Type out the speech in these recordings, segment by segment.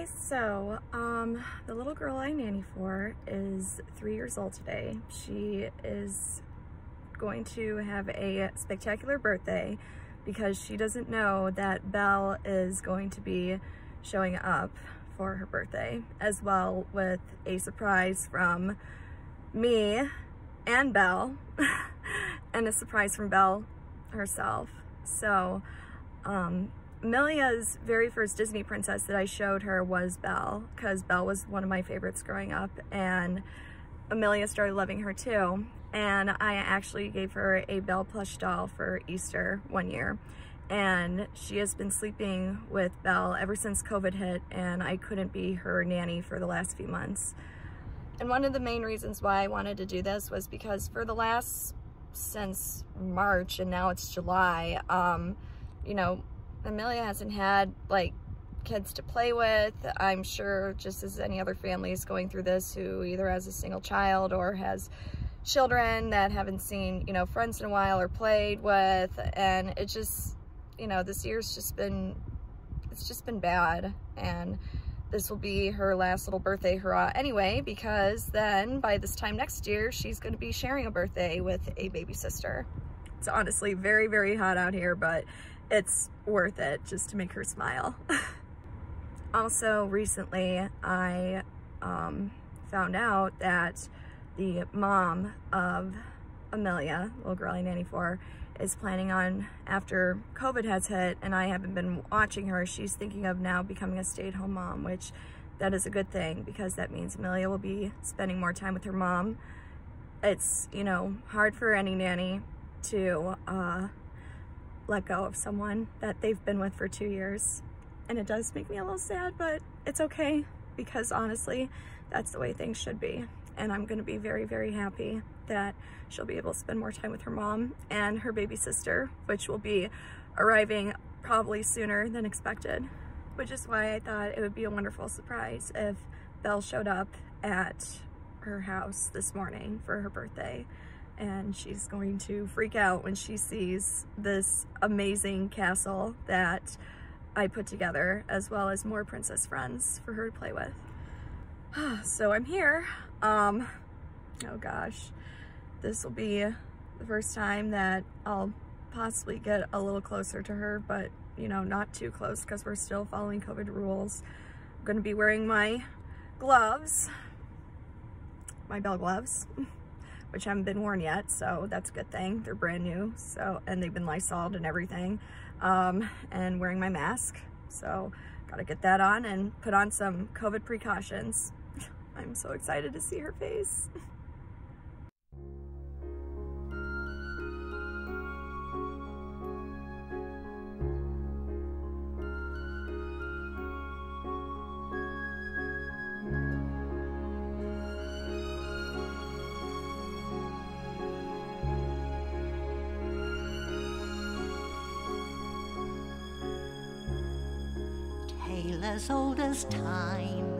Okay, so um, the little girl I nanny for is three years old today. She is going to have a spectacular birthday because she doesn't know that Belle is going to be showing up for her birthday as well with a surprise from me and Belle and a surprise from Belle herself. So um, Amelia's very first Disney princess that I showed her was Belle because Belle was one of my favorites growing up and Amelia started loving her too. And I actually gave her a Belle plush doll for Easter one year. And she has been sleeping with Belle ever since COVID hit and I couldn't be her nanny for the last few months. And one of the main reasons why I wanted to do this was because for the last, since March and now it's July, um, you know, Amelia hasn't had like kids to play with. I'm sure just as any other family is going through this who either has a single child or has children that haven't seen, you know, friends in a while or played with. And it just, you know, this year's just been, it's just been bad. And this will be her last little birthday hurrah anyway, because then by this time next year, she's going to be sharing a birthday with a baby sister. It's honestly very, very hot out here, but it's worth it just to make her smile. also, recently I um, found out that the mom of Amelia, little girl I nanny is planning on, after COVID has hit and I haven't been watching her, she's thinking of now becoming a stay-at-home mom, which that is a good thing because that means Amelia will be spending more time with her mom. It's, you know, hard for any nanny to uh, let go of someone that they've been with for two years. And it does make me a little sad, but it's okay because honestly, that's the way things should be. And I'm gonna be very, very happy that she'll be able to spend more time with her mom and her baby sister, which will be arriving probably sooner than expected, which is why I thought it would be a wonderful surprise if Belle showed up at her house this morning for her birthday and she's going to freak out when she sees this amazing castle that I put together as well as more princess friends for her to play with. so I'm here. Um, oh gosh, this will be the first time that I'll possibly get a little closer to her, but you know, not too close because we're still following COVID rules. I'm gonna be wearing my gloves, my Belle gloves. which haven't been worn yet, so that's a good thing. They're brand new, so and they've been Lysoled and everything. Um, and wearing my mask, so gotta get that on and put on some COVID precautions. I'm so excited to see her face. as old as time.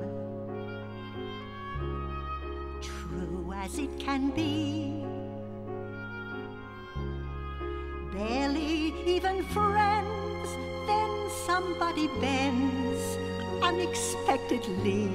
as it can be. Barely even friends, then somebody bends unexpectedly.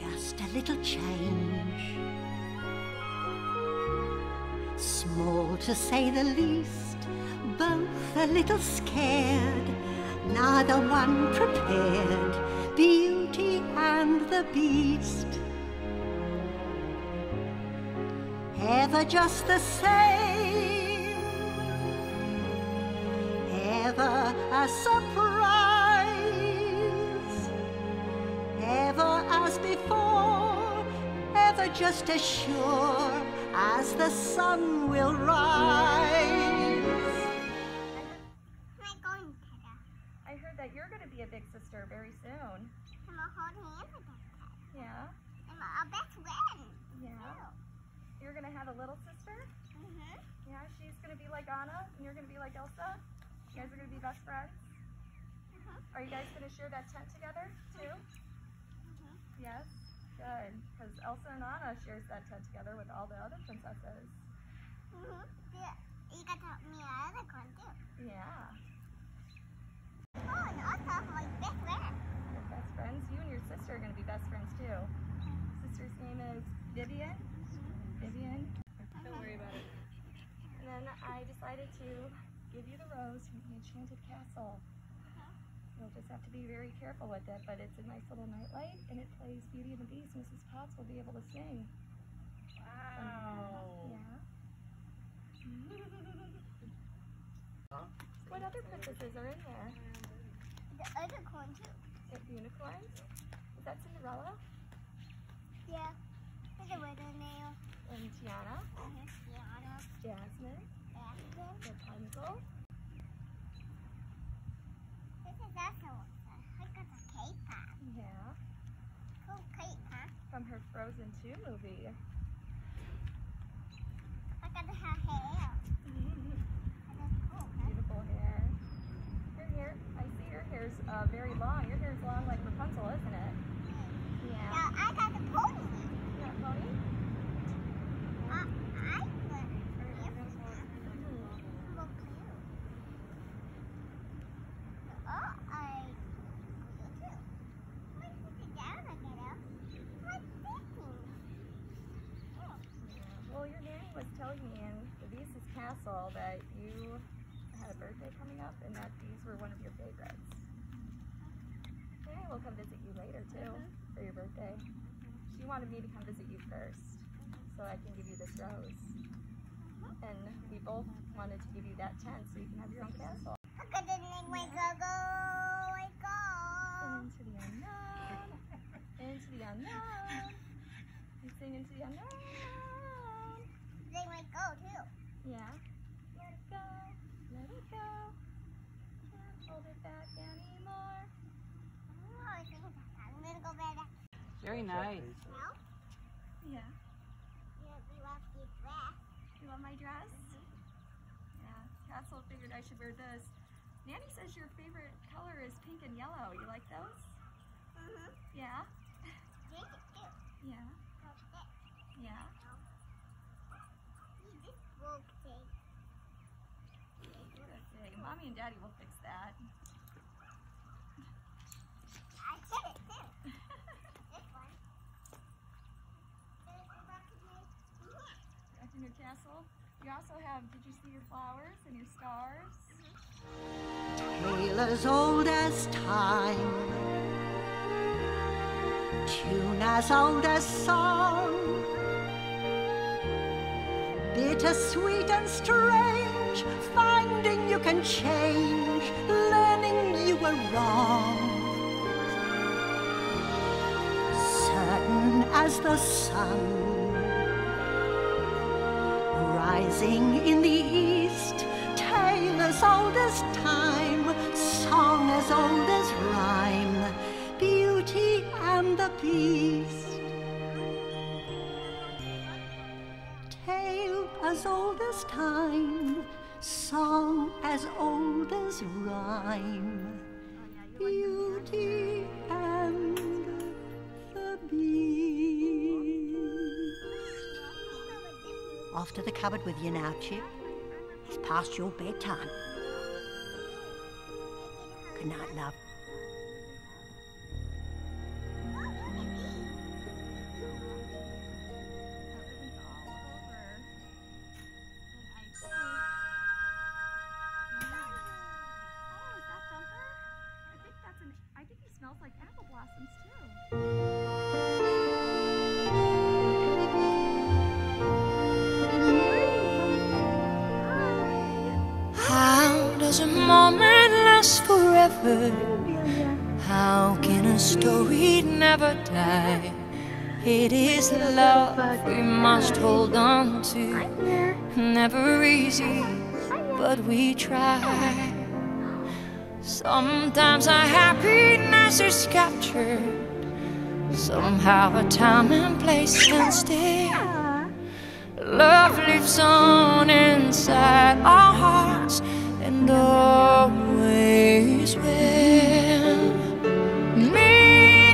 Just a little change. Small to say the least, both a little scared, neither one prepared. Beauty and the Beast. Ever just the same, ever a surprise, just as sure as the sun will rise. Am I going to the? I heard that you're going to be a big sister very soon. I'm gonna hold hands with that cat. Yeah? I'm a best friend. Yeah. You're going to have a little sister? Mm-hmm. Yeah, she's going to be like Anna, and you're going to be like Elsa? You guys are going to be best friends? Mhm. Are you guys going to share that tent together, too? Mhm. Yes? Good. Because Elsa and Anna shares that tent together with all the other princesses. Mm-hmm. Yeah. You got to help me another one too. Yeah. Oh, and also my best friend. You're best friends. You and your sister are going to be best friends, too. Sister's name is Vivian. Vivian. Don't worry about it. And then I decided to give you the rose from the Enchanted Castle. You'll just have to be very careful with it, but it's a nice little nightlight and it plays Beauty and the Beast. Mrs. Potts will be able to sing. Wow. Yeah. Huh? What other princesses are in there? The other one too. The unicorns? Is that Cinderella? Yeah. There's a weather nail. And Tiana? Tiana. Jasmine? Aspen. Rapunzel? Also I got a. Yeah. Cool huh? From her Frozen 2 movie. I got her hair. That's cool, huh? Beautiful hair. Your hair, I see your hair's uh, very long. Your hair's long like Rapunzel, isn't it? Yeah. Now I got a pony. You got a pony? I, I put Or it you're gonna hold- Look cute. Oh, I you too. Let's put it down a little. What's this? Oh, Well, your nanny was telling me in the Beast's Castle that you had a birthday coming up and that these were one of your favorites. Nanny will come visit you later too mm-hmm. for your birthday. She wanted me to come visit you first so I can give you this rose. And we both wanted to give you that tent so you can have your own castle. look at the name. We go, go, we go. Into the unknown, into the unknown. You sing into the unknown. They might go too. Yeah. Let it go, let it go. Can't hold it back anymore. Oh, I think I'm gonna go back Very nice. now. Yeah. Yeah, we left the dress. You want my dress? Yeah. Castle figured I should wear this. Nanny says your favorite color is pink and yellow. You like those? Mm-hmm. Yeah. Drink it too. Yeah. Like this. Yeah. See this broke thing. Okay. Mommy and Daddy will fix that. I hit it too. this one. Then go back to my yeah. Back in your castle. You also have, did you see your flowers and your stars? Tale as old as time, tune as old as song, bittersweet and strange, finding you can change, learning you were wrong. Certain as the sun rising in the east, tale as old as time, song as old as rhyme, beauty and the beast. Tale as old as time, song as old as rhyme, beauty Off to the cupboard with you now, Chip. It's past your bedtime. Good night, love. Story never die? It is love we must hold on to. Never easy, but we try. Sometimes our happiness is captured. Somehow a time and place can stay. Love lives on inside our hearts and always will.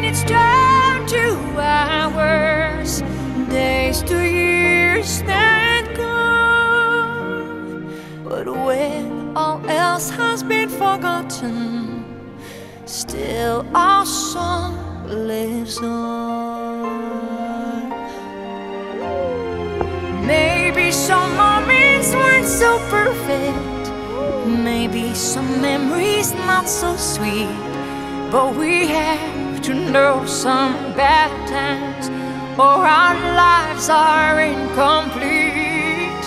Minutes turn to hours, days to years that gone. But when all else has been forgotten, still our song lives on. Maybe some moments weren't so perfect. Maybe some memories not so sweet. But we to know some bad times, or our lives are incomplete.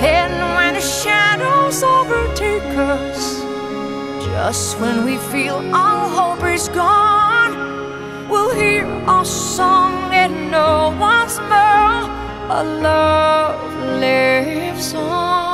Then, when the shadows overtake us, just when we feel all hope is gone, we'll hear our song and know once more a love lives on.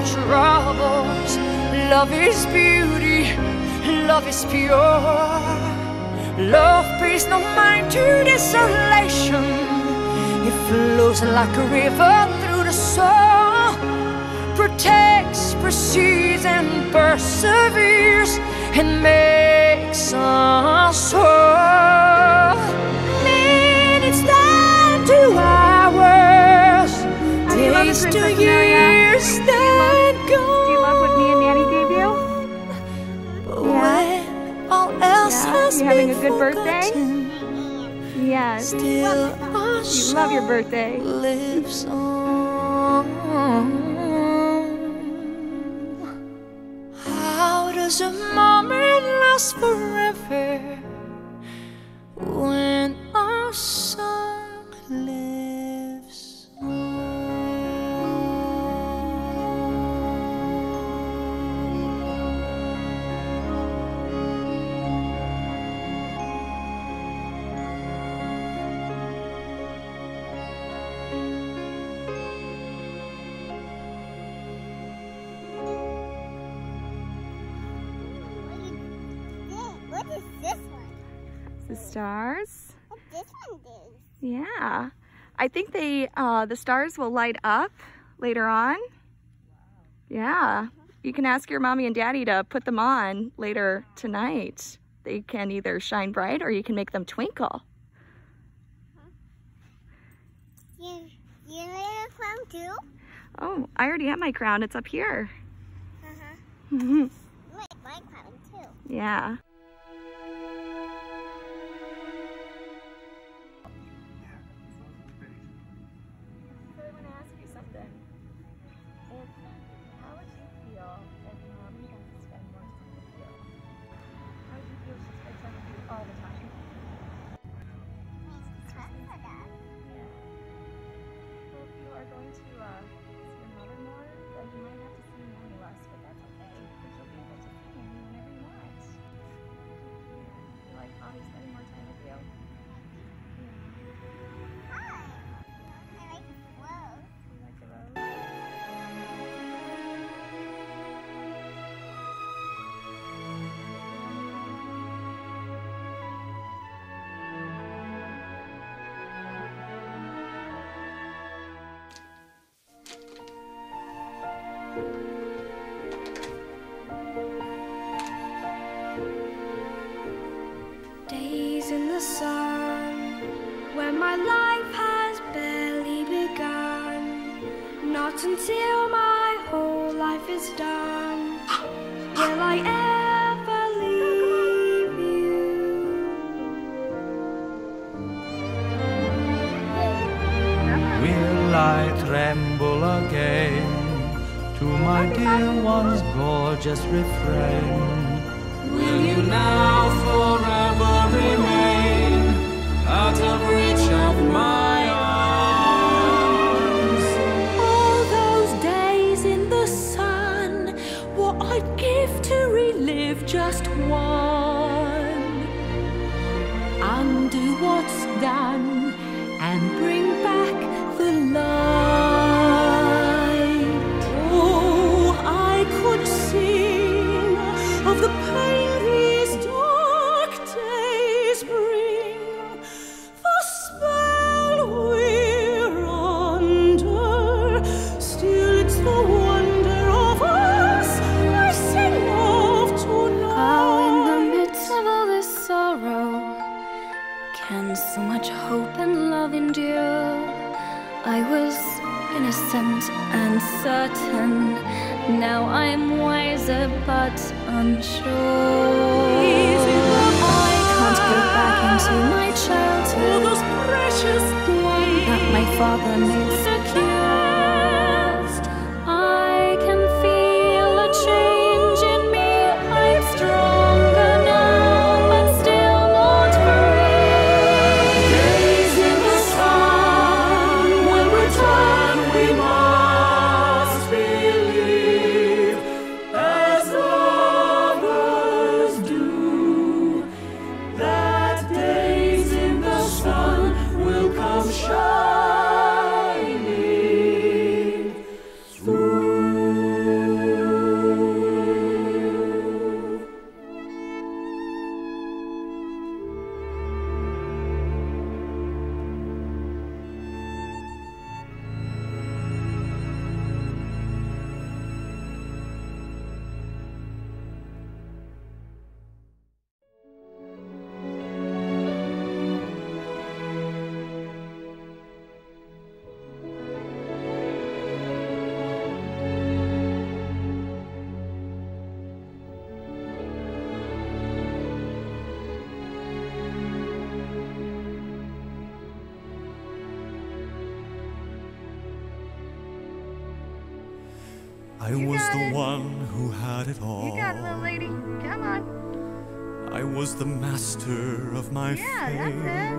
Our troubles? Love is beauty, love is pure. Love pays no mind to desolation. It flows like a river through the soul protects, precedes, and perseveres, and makes us whole. Minutes down to hours, Do you love the Princess Maria? years that go. Do you love what me and Nanny gave you? Yeah. all else Yeah, you having a good birthday? Yes. You love your birthday. lives on. How does a moment last forever stars. What this one? Yeah. I think they uh the stars will light up later on. Yeah. You can ask your mommy and daddy to put them on later tonight. They can either shine bright or you can make them twinkle. You you made a crown too? Oh, I already have my crown. It's up here. Uh-huh. yeah. Wait, my crown too. So Days in the sun, when my life has barely begun. Not until my whole life is done will I. my dear one's gorgeous refrain? Will you now forever remain out of reach of my arms? All those days in the sun, what I'd give to relive just one. Undo what's done and my I was the one who had it all. You got it, little lady. Come on. I was the master of my Yeah, fate. it.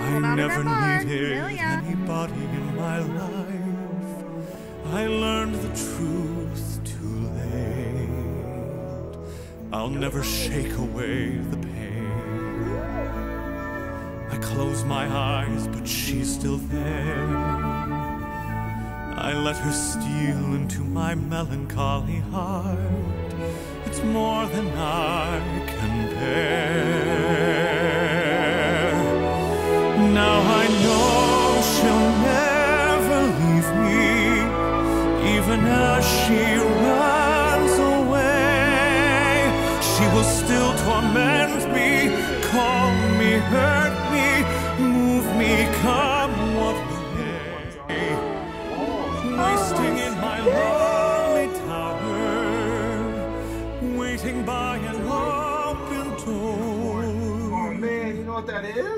I Hold on to never needed anybody in my life. I learned the truth too late. I'll never shake away the pain. I close my eyes, but she's still there. I let her steal into my melancholy heart. It's more than I can bear. Now I know she'll never leave me, even as she runs away. She will still torment me, call me, hurt me, move me, come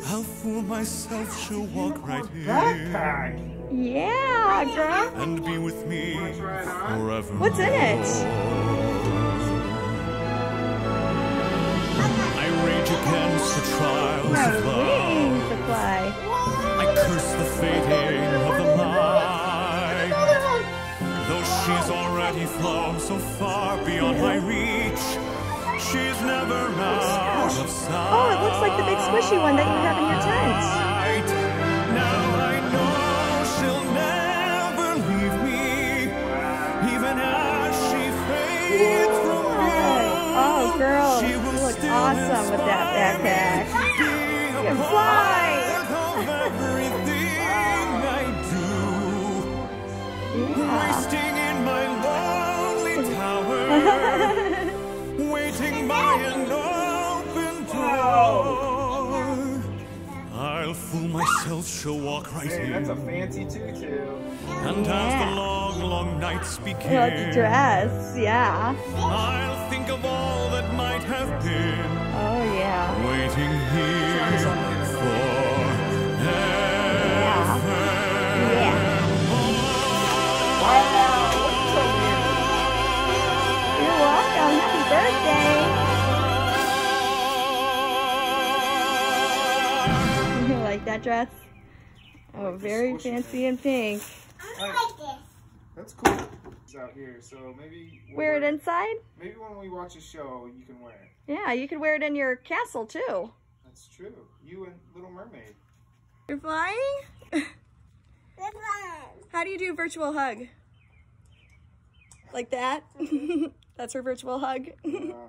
I'll fool myself, she'll walk right here Backpack. Yeah, girl. and be with me try it on? forever. What's in it? I rage against the trials of love. Wings. I curse the fading of the mind. Though she's already flown so far beyond my reach, she's never out of sight. Oh, it looks like the big squishy one that you have in your tent. Now I know she'll never leave me, even as she fades from view. Oh, girl, you look awesome with that backpack. be can fly. part of everything I do. Wasting in my lonely tower, myself shall walk right Hey, in. that's a fancy tutu. And as the long, long nights begin, Let's dress. Yeah. I'll think of all that dress? Oh, very fancy and pink. I like this. That's cool. It's out here, so maybe we'll Wear it inside? Maybe when we watch a show, you can wear it. Yeah, you could wear it in your castle too. That's true. You and Little Mermaid. You're flying? How do you do virtual hug? Like that? That's her virtual hug. Uh,